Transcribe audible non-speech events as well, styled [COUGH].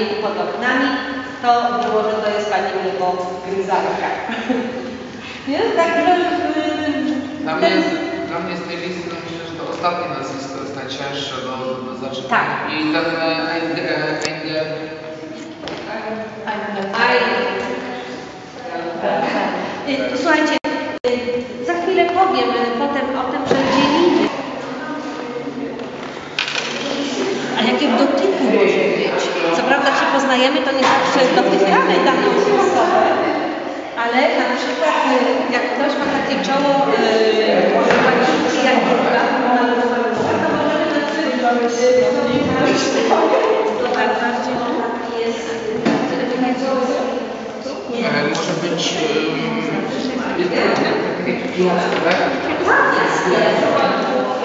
biegu pod oknami, to było, [LAUGHS] że to jest pani Lewo Gryzarka. Nie? Także Dla mnie, dla mnie z tej listy myślę, że to ostatnie nazwisko jest najcięższe do, do zaczynania. Tak. I ten Enge, Enge, Aj. Słuchajcie, y, za chwilę powiem y, potem o tym, że dzielimy. A jakie w poznajemy, to nie zawsze dotykamy daną osobę, ale na przykład y, jak ktoś ma takie czoło yy, jak Julka, to możemy tak może być e, jest takie piasek, tak? Tak, jest, jest.